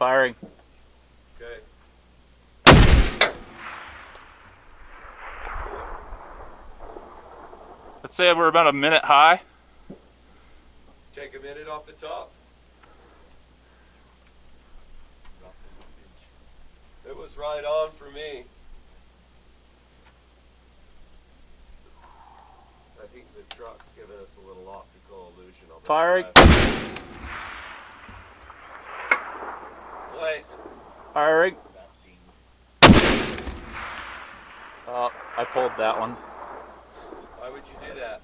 Firing. Okay. Let's say we're about a minute high. Take a minute off the top. It was right on for me. I think the truck's giving us a little optical illusion on the Firing. Drive. Blank. Firing. Oh, I pulled that one. Why would you do that?